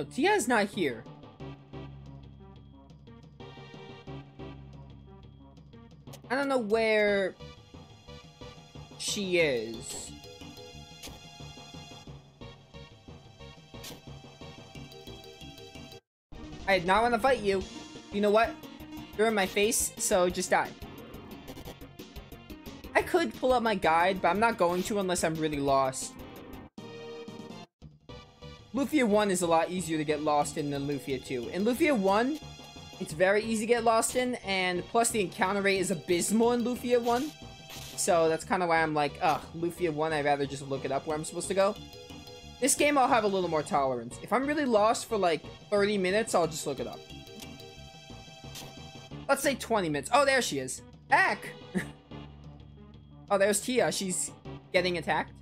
No, Tia's not here. I don't know where she is. I did not want to fight you. You know what? You're in my face, so just die. I could pull up my guide, but I'm not going to unless I'm really lost. Lufia 1 is a lot easier to get lost in than Lufia 2. In Lufia 1, it's very easy to get lost in, and plus the encounter rate is abysmal in Lufia 1. So that's kind of why I'm like, ugh, Lufia 1, I'd rather just look it up where I'm supposed to go. This game, I'll have a little more tolerance. If I'm really lost for like 30 minutes, I'll just look it up. Let's say 20 minutes. Oh, there she is. Back! oh, there's Tia. She's getting attacked.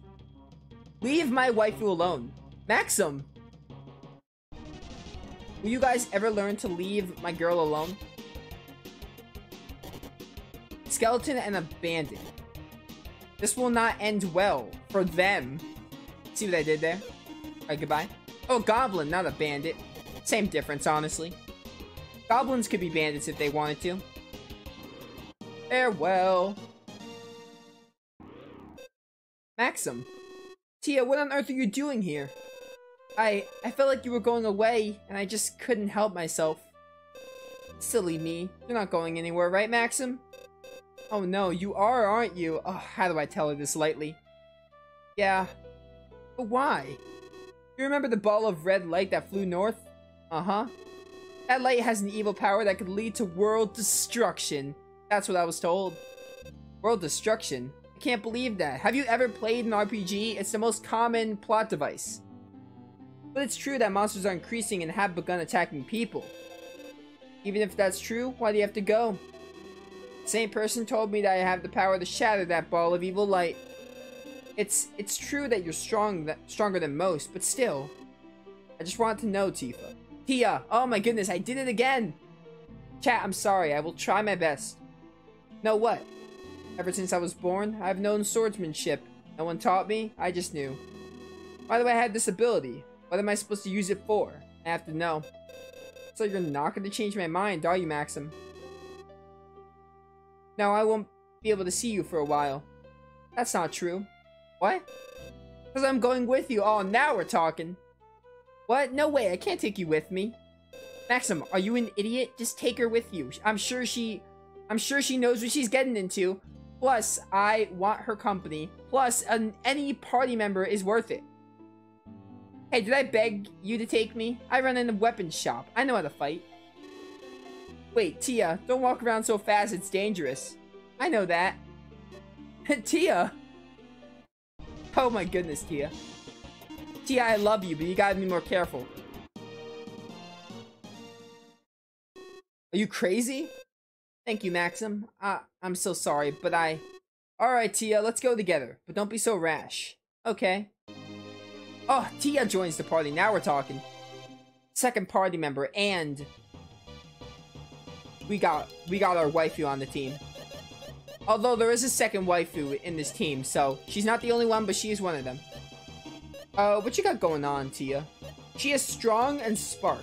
Leave my waifu alone. Maxim! Will you guys ever learn to leave my girl alone? Skeleton and a bandit. This will not end well for them. See what I did there? Alright, goodbye. Oh, goblin, not a bandit. Same difference, honestly. Goblins could be bandits if they wanted to. Farewell. Maxim. Tia, what on earth are you doing here? I I felt like you were going away, and I just couldn't help myself. Silly me. You're not going anywhere, right, Maxim? Oh no, you are, aren't you? Oh, how do I tell her this lightly? Yeah. But why? You remember the ball of red light that flew north? Uh-huh. That light has an evil power that could lead to world destruction. That's what I was told. World destruction? I can't believe that. Have you ever played an RPG? It's the most common plot device. But it's true that monsters are increasing and have begun attacking people. Even if that's true, why do you have to go? The same person told me that I have the power to shatter that ball of evil light. It's it's true that you're strong stronger than most, but still. I just want to know, Tifa. Tia! Oh my goodness, I did it again! Chat, I'm sorry. I will try my best. No, what? Ever since I was born, I've known swordsmanship. No one taught me, I just knew. Why do I have this ability? What am I supposed to use it for? I have to know. So you're not going to change my mind, are you, Maxim? No, I won't be able to see you for a while. That's not true. What? Because I'm going with you. Oh, now we're talking. What? No way, I can't take you with me. Maxim, are you an idiot? Just take her with you. I'm sure she... I'm sure she knows what she's getting into. Plus, I want her company. Plus, an, any party member is worth it. Hey, did I beg you to take me? I run in a weapons shop. I know how to fight. Wait, Tia, don't walk around so fast, it's dangerous. I know that. Tia! Oh my goodness, Tia. Tia, I love you, but you gotta be more careful. Are you crazy? Thank you, Maxim. Uh, I'm so sorry, but I... Alright, Tia, let's go together. But don't be so rash. Okay. Oh, Tia joins the party. Now we're talking. Second party member, and... We got, we got our waifu on the team. Although there is a second waifu in this team, so she's not the only one, but she is one of them. Uh, what you got going on, Tia? She is strong and spark.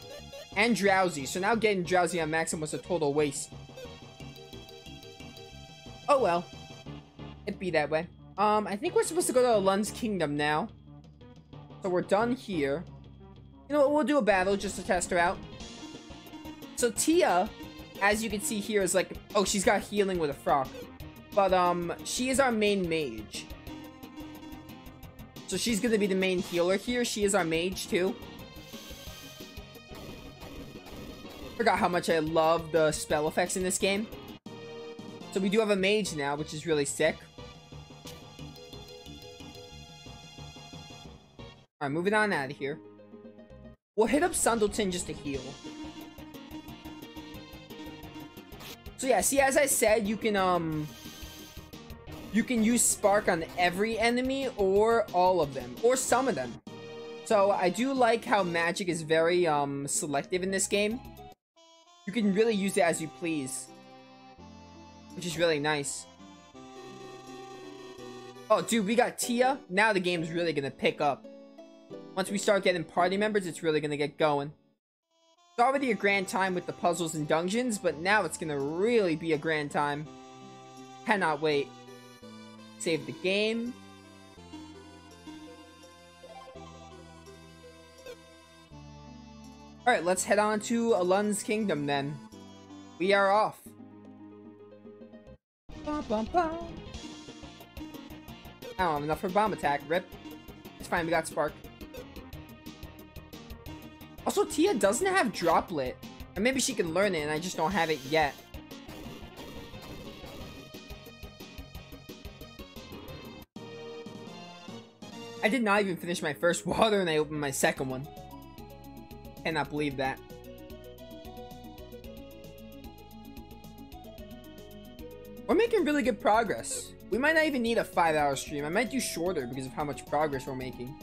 And drowsy, so now getting drowsy on Maxim was a total waste. Oh well. It be that way. Um, I think we're supposed to go to Lund's Kingdom now. So we're done here. You know what, we'll do a battle just to test her out. So Tia, as you can see here, is like... Oh, she's got healing with a frog. But, um, she is our main mage. So she's gonna be the main healer here. She is our mage, too. Forgot how much I love the spell effects in this game. So we do have a mage now, which is really sick. Alright, moving on out of here. We'll hit up Sundletan just to heal. So yeah, see, as I said, you can, um... You can use Spark on every enemy, or all of them, or some of them. So, I do like how magic is very, um, selective in this game. You can really use it as you please. Which is really nice. Oh, dude, we got Tia. Now the game's really gonna pick up. Once we start getting party members, it's really gonna get going. It's already a grand time with the puzzles and dungeons, but now it's gonna really be a grand time. Cannot wait. Save the game. Alright, let's head on to Alunze Kingdom then. We are off. Bum, bum, bum. I don't have enough for bomb attack. Rip. It's fine, we got Spark. Also, Tia doesn't have Droplet. Or maybe she can learn it and I just don't have it yet. I did not even finish my first water and I opened my second one. Cannot believe that. We're making really good progress. We might not even need a 5 hour stream. I might do shorter because of how much progress we're making.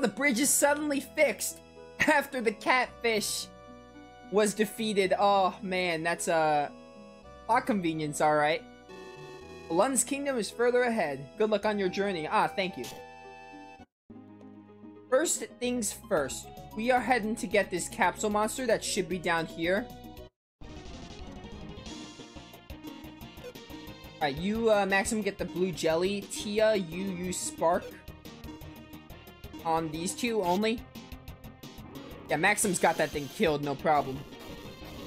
The bridge is suddenly fixed after the catfish was defeated. Oh, man, that's a lot convenience, alright. Lund's kingdom is further ahead. Good luck on your journey. Ah, thank you. First things first. We are heading to get this capsule monster that should be down here. Alright, you, uh, Maxim, get the blue jelly. Tia, you use spark. On these two only. Yeah, Maxim's got that thing killed, no problem.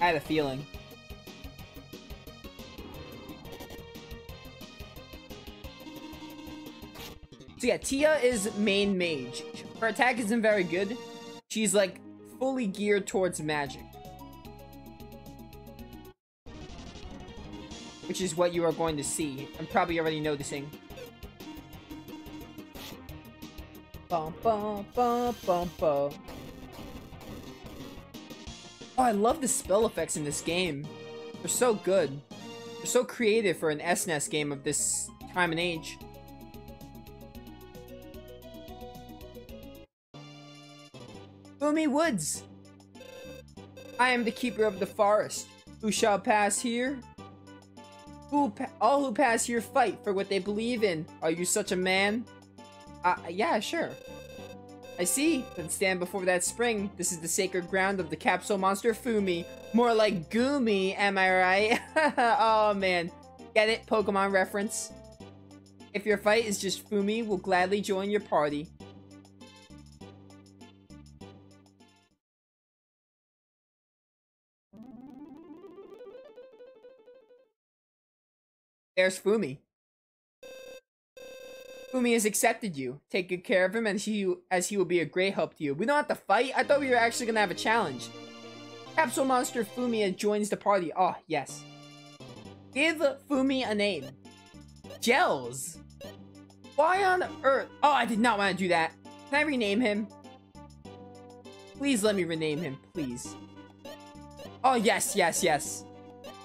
I had a feeling. So yeah, Tia is main mage. Her attack isn't very good. She's like fully geared towards magic. Which is what you are going to see. I'm probably already noticing. Bum, bum, bum, bum, bum. Oh, I love the spell effects in this game. They're so good. They're so creative for an SNES game of this time and age. Foomy Woods! I am the keeper of the forest. Who shall pass here? Who pa all who pass here fight for what they believe in. Are you such a man? Uh, yeah, sure. I see. Then stand before that spring. This is the sacred ground of the capsule monster Foomy. More like Goomy, am I right? oh, man. Get it? Pokemon reference? If your fight is just Foomy, we'll gladly join your party. There's Foomy. Foomy has accepted you. Take good care of him and he, as he will be a great help to you. We don't have to fight? I thought we were actually gonna have a challenge. Capsule Monster Foomy joins the party. Oh, yes. Give Foomy a name. Jelze. Why on earth? Oh, I did not want to do that. Can I rename him? Please let me rename him, please. Oh, yes, yes, yes.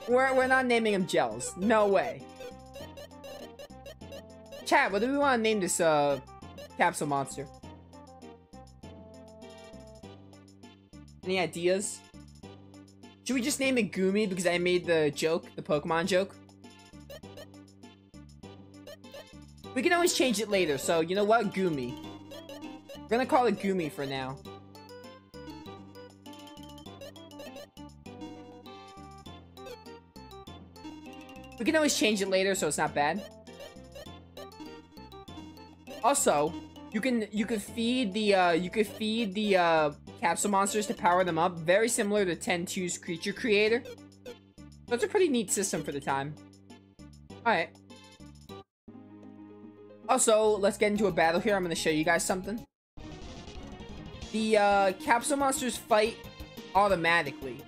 We're, we're not naming him Jelze. No way. Chat, what do we want to name this uh capsule monster? Any ideas? Should we just name it Goomy because I made the joke, the Pokemon joke? We can always change it later, so you know what? Goomy. We're gonna call it Goomy for now. We can always change it later, so it's not bad. Also, you can you could feed the uh, you could feed the uh, capsule monsters to power them up, very similar to 10-2's Creature Creator. That's a pretty neat system for the time. Alright. Also, let's get into a battle here. I'm going to show you guys something. The uh, capsule monsters fight automatically.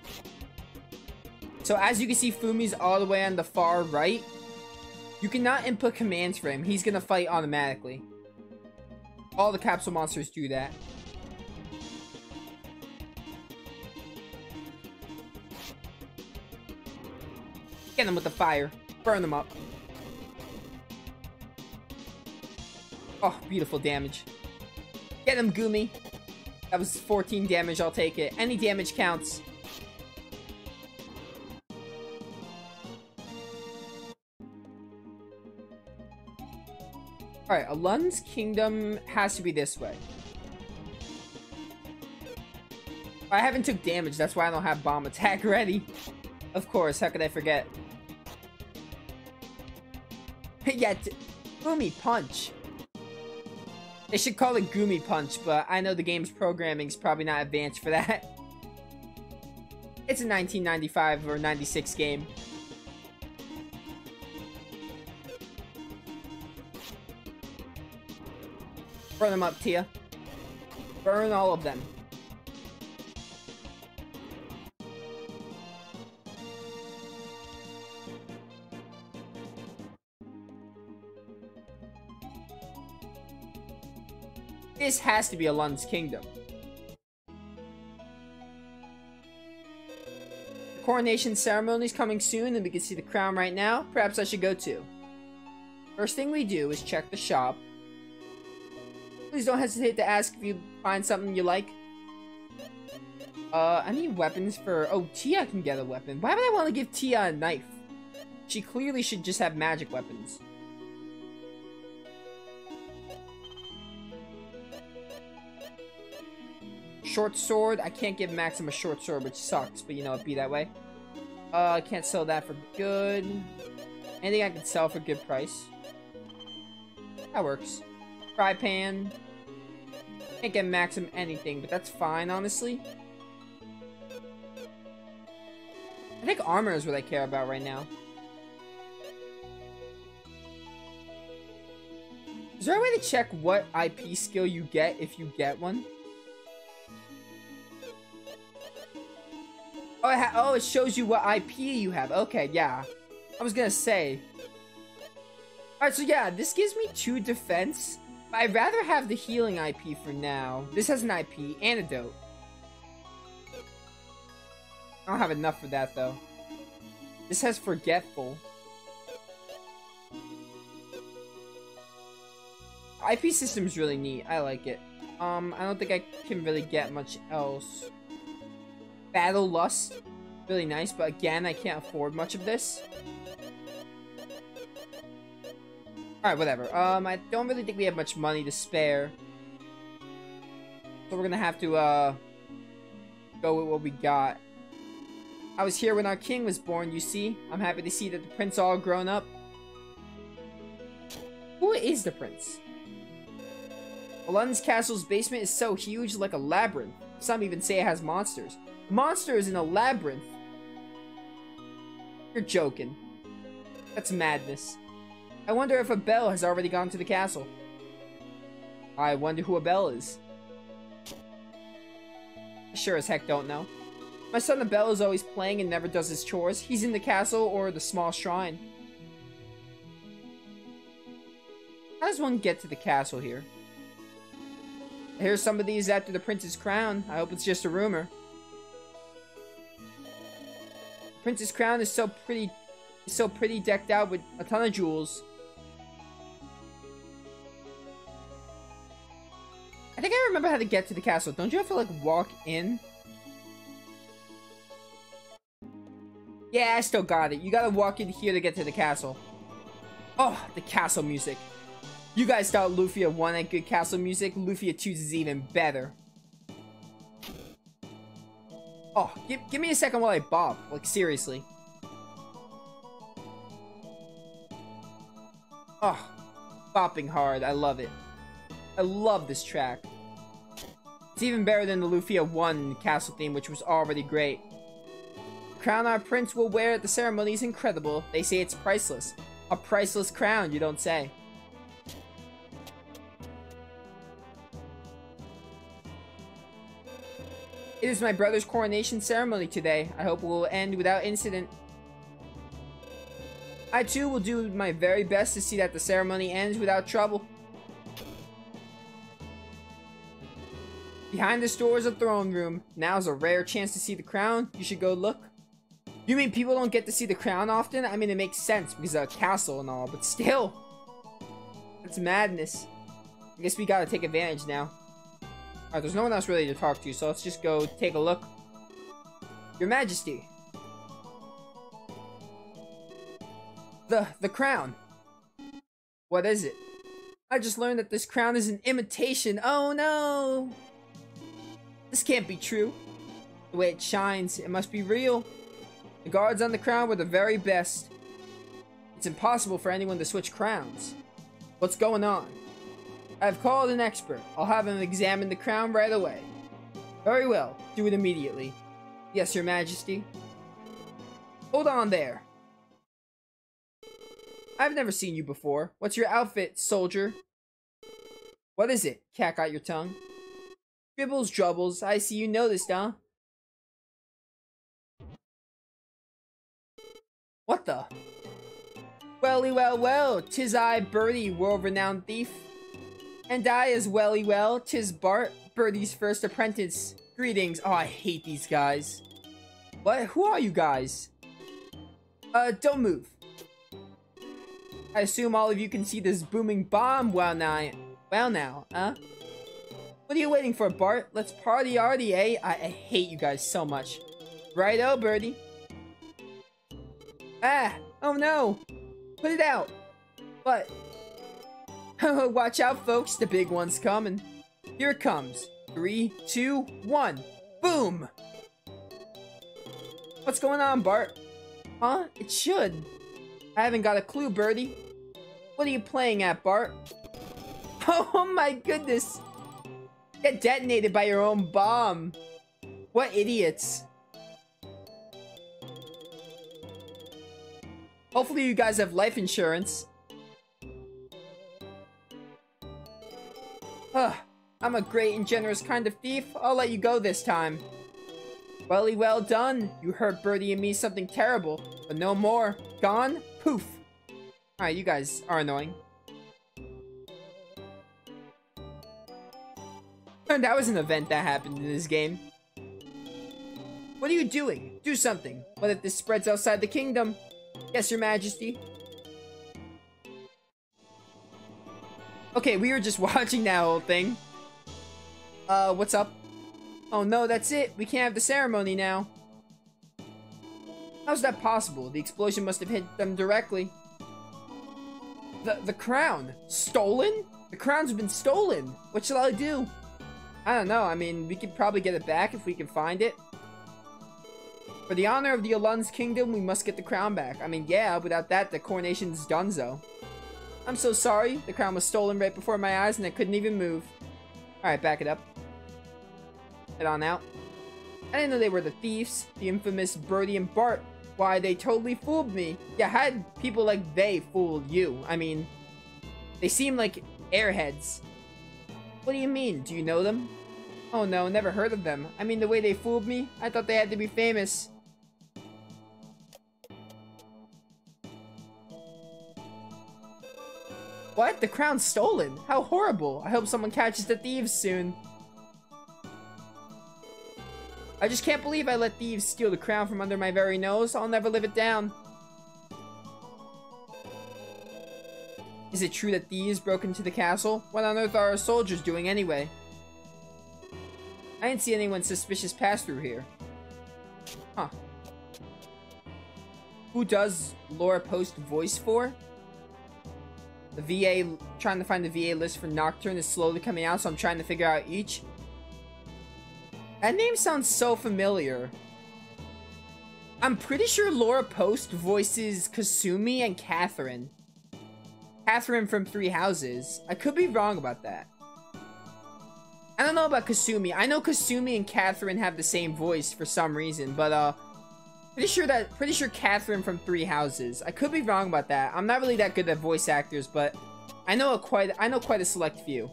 So as you can see, Foomy's all the way on the far right. You cannot input commands for him. He's going to fight automatically. All the capsule monsters do that. Get them with the fire. Burn them up. Oh, beautiful damage. Get him, Goomy. That was 14 damage, I'll take it. Any damage counts. Alright, Alunze Kingdom has to be this way. I haven't took damage, that's why I don't have bomb attack ready. Of course, how could I forget? yeah, Goomy Punch. They should call it Goomy Punch, but I know the game's programming is probably not advanced for that. It's a 1995 or 96 game. Burn them up, Tia. Burn all of them. This has to be a Alunze kingdom. The coronation ceremony is coming soon and we can see the crown right now. Perhaps I should go too. First thing we do is check the shop. Please don't hesitate to ask if you find something you like. Uh, I need weapons for... Oh, Tia can get a weapon. Why would I want to give Tia a knife? She clearly should just have magic weapons. Short sword. I can't give Maxim a short sword, which sucks, but you know, it'd be that way. Uh, I can't sell that for good. Anything I can sell for good price. That works. Fry pan. Can't get Maxim anything, but that's fine, honestly. I think armor is what I care about right now. Is there a way to check what IP skill you get if you get one? Oh, it, oh, it shows you what IP you have. Okay, yeah. I was gonna say. Alright, so yeah, this gives me two defense. I'd rather have the healing IP for now. This has an IP, antidote. I don't have enough for that, though. This has forgetful. IP system is really neat. I like it. Um, I don't think I can really get much else. Battle Lust. Really nice, but again, I can't afford much of this. Alright, whatever. Um, I don't really think we have much money to spare. So we're gonna have to, uh, go with what we got. I was here when our king was born, you see. I'm happy to see that the prince all grown up. Who is the prince? Alunze castle's basement is so huge like a labyrinth. Some even say it has monsters. Monsters in a labyrinth? You're joking. That's madness. I wonder if Abel has already gone to the castle. I wonder who Abel is. sure as heck don't know. My son Abel is always playing and never does his chores. He's in the castle or the small shrine. How does one get to the castle here? Here's some of these after the prince's crown. I hope it's just a rumor. The Prince's crown is so pretty, so pretty decked out with a ton of jewels. Remember how to get to the castle. Don't you have to, like, walk in? Yeah, I still got it. You gotta walk in here to get to the castle. Oh, the castle music. You guys thought Lufia 1 had good castle music? Lufia 2 is even better. Oh, give, give me a second while I bob. Like, seriously. Oh, bopping hard. I love it. I love this track. It's even better than the Lufia 1 castle theme, which was already great. Crown our prince will wear at the ceremony is incredible. They say it's priceless. A priceless crown, you don't say. It is my brother's coronation ceremony today. I hope it will end without incident. I too will do my very best to see that the ceremony ends without trouble. Behind this door is a throne room. Now's a rare chance to see the crown. You should go look. You mean people don't get to see the crown often? I mean, it makes sense because of a castle and all, but still. That's madness. I guess we gotta take advantage now. Alright, there's no one else really to talk to, so let's just go take a look. Your Majesty. The, the crown. What is it? I just learned that this crown is an imitation. Oh no! This can't be true. The way it shines, it must be real. The guards on the crown were the very best. It's impossible for anyone to switch crowns. What's going on? I've called an expert. I'll have him examine the crown right away. Very well. Do it immediately. Yes, your majesty. Hold on there. I've never seen you before. What's your outfit, soldier? What is it? Cat got your tongue. Dribbles, drubbles. I see you noticed, huh? What the? Welly well well, tis I, Birdie, world-renowned thief. And I as welly well, tis Bart, Birdie's first apprentice. Greetings. Oh, I hate these guys. What? Who are you guys? Uh, don't move. I assume all of you can see this booming bomb well now. Well now, huh? What are you waiting for, Bart? Let's party arty, eh? I, I hate you guys so much. Righto, Birdie. Ah! Oh no! Put it out! What? Watch out, folks. The big one's coming. Here it comes. Three, two, one. Boom! What's going on, Bart? Huh? It should. I haven't got a clue, Birdie. What are you playing at, Bart? Oh my goodness! Get detonated by your own bomb! What idiots! Hopefully you guys have life insurance. Ugh, I'm a great and generous kind of thief. I'll let you go this time. Welly well done. You hurt Birdie and me something terrible, but no more. Gone? Poof. Alright, you guys are annoying. That was an event that happened in this game. What are you doing? Do something. What if this spreads outside the kingdom? Yes, your majesty. Okay, we were just watching that whole thing. Uh, what's up? Oh no, that's it. We can't have the ceremony now. How's that possible? The explosion must have hit them directly. The, the crown? Stolen? The crown's been stolen. What shall I do? I don't know. I mean, we could probably get it back if we can find it. For the honor of the Alunze kingdom, we must get the crown back. I mean, yeah, without that, the coronation's donezo. I'm so sorry. The crown was stolen right before my eyes and I couldn't even move. Alright, back it up. Head on out. I didn't know they were the thieves. The infamous Birdie and Bart. Why, they totally fooled me. Yeah, had people like they fooled you? I mean, they seem like airheads. What do you mean? Do you know them? Oh no, never heard of them. I mean, the way they fooled me, I thought they had to be famous. What? The crown's stolen? How horrible. I hope someone catches the thieves soon. I just can't believe I let thieves steal the crown from under my very nose. I'll never live it down. Is it true that thieves broke into the castle? What on earth are our soldiers doing anyway? I didn't see anyone suspicious pass through here. Huh. Who does Laura Post voice for? The VA, trying to find the VA list for Nocturne is slowly coming out, so I'm trying to figure out each. That name sounds so familiar. I'm pretty sure Laura Post voices Kasumi and Catherine. Catherine from Three Houses. I could be wrong about that. I don't know about Kasumi. I know Kasumi and Catherine have the same voice for some reason, but uh, pretty sure that pretty sure Catherine from Three Houses. I could be wrong about that. I'm not really that good at voice actors, but I know a quite I know quite a select few.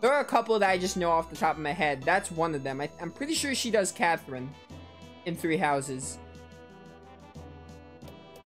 There are a couple that I just know off the top of my head. That's one of them. I, I'm pretty sure she does Catherine in Three Houses.